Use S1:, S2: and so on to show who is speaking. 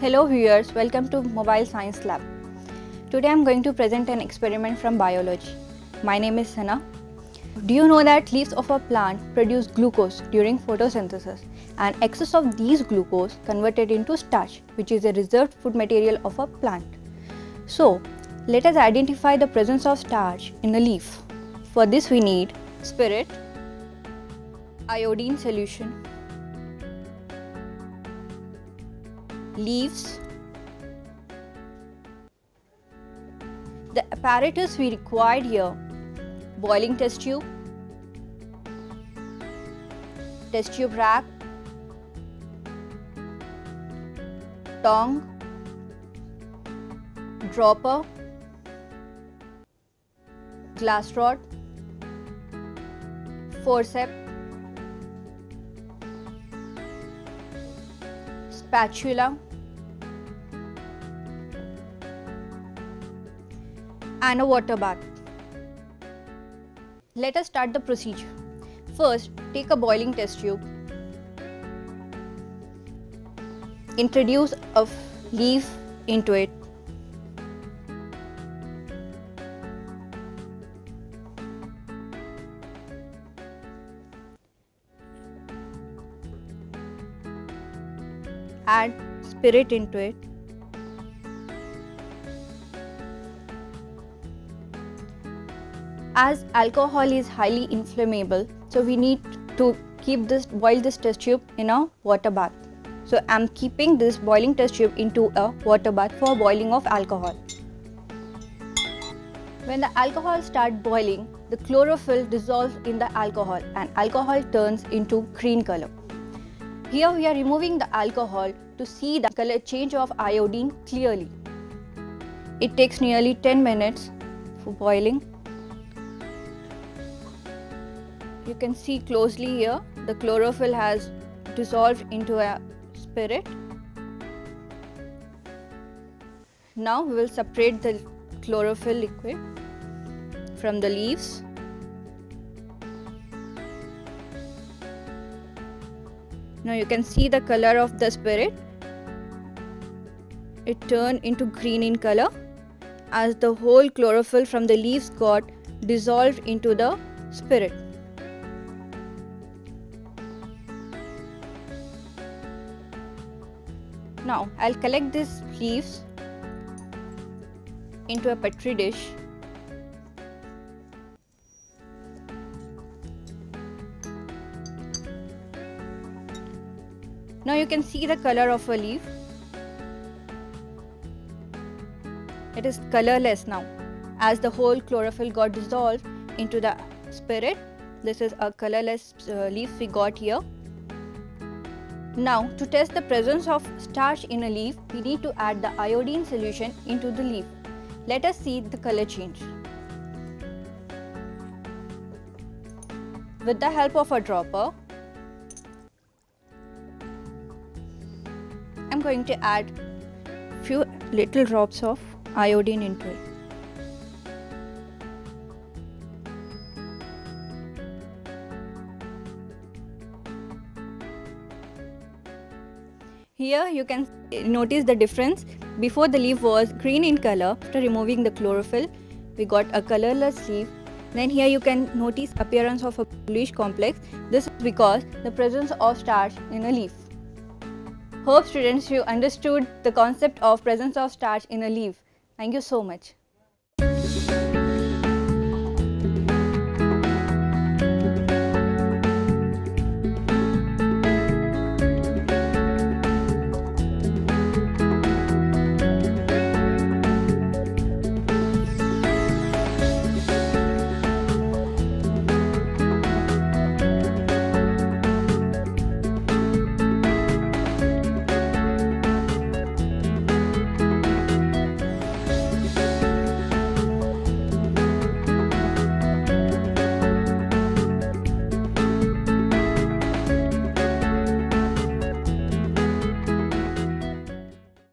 S1: Hello viewers, welcome to Mobile Science Lab. Today I am going to present an experiment from biology. My name is Sana. Do you know that leaves of a plant produce glucose during photosynthesis and excess of these glucose converted into starch which is a reserved food material of a plant. So let us identify the presence of starch in a leaf. For this we need spirit, iodine solution, leaves, the apparatus we required here boiling test tube, test tube rack, tongue, dropper, glass rod, forceps, spatula, and a water bath. Let us start the procedure. First, take a boiling test tube. Introduce a leaf into it. Add spirit into it. As alcohol is highly inflammable so we need to keep this boil this test tube in a water bath. So i'm keeping this boiling test tube into a water bath for boiling of alcohol. When the alcohol start boiling the chlorophyll dissolves in the alcohol and alcohol turns into green color. Here we are removing the alcohol to see the color change of iodine clearly. It takes nearly 10 minutes for boiling you can see closely here the chlorophyll has dissolved into a spirit. Now we will separate the chlorophyll liquid from the leaves. Now you can see the color of the spirit. It turned into green in color as the whole chlorophyll from the leaves got dissolved into the spirit. Now I'll collect these leaves into a petri dish. Now you can see the color of a leaf. It is colorless now as the whole chlorophyll got dissolved into the spirit. This is a colorless uh, leaf we got here. Now to test the presence of starch in a leaf, we need to add the iodine solution into the leaf. Let us see the color change. With the help of a dropper, I am going to add few little drops of iodine into it. Here you can notice the difference. Before the leaf was green in color, after removing the chlorophyll, we got a colorless leaf. Then here you can notice appearance of a bluish complex. This is because the presence of starch in a leaf. Hope students you understood the concept of presence of starch in a leaf. Thank you so much.